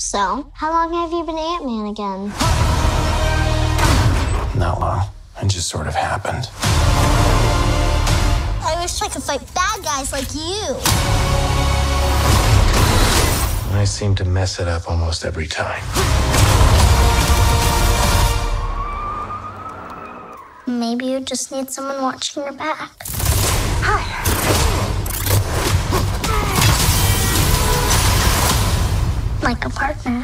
So, how long have you been Ant Man again? Not long. It just sort of happened. I wish I could fight bad guys like you. I seem to mess it up almost every time. Maybe you just need someone watching your back. Hi. Like a partner.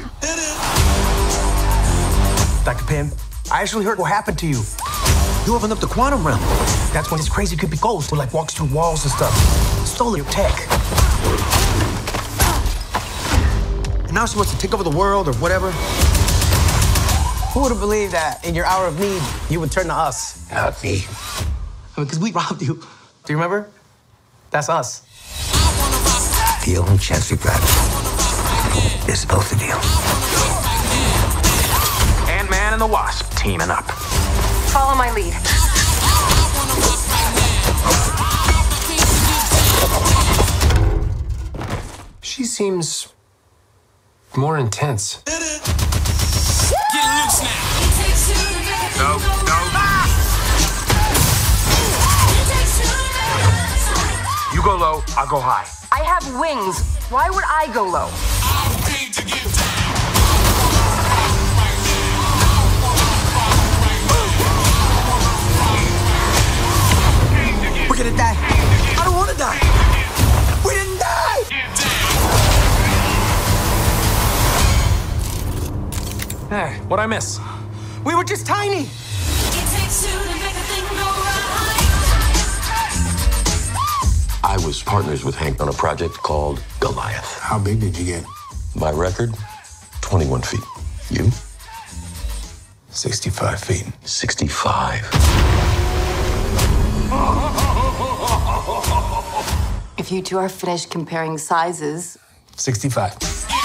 Dr. Pym, I actually heard what happened to you. You opened up the quantum realm. That's when this crazy creepy ghost who like walks through walls and stuff. Stole your tech. And now she wants to take over the world or whatever. Who would have believed that in your hour of need, you would turn to us? Not me. I mean, because we robbed you. Do you remember? That's us. The only chance we've got is both of you. Ant-Man and the Wasp teaming up. Follow my lead. She seems more intense. Get loose now. No, no. You go low, I'll go high. I have wings. Why would I go low? Hey, what'd I miss? We were just tiny. I was partners with Hank on a project called Goliath. How big did you get? My record, 21 feet. You? 65 feet. 65. If you two are finished comparing sizes, 65.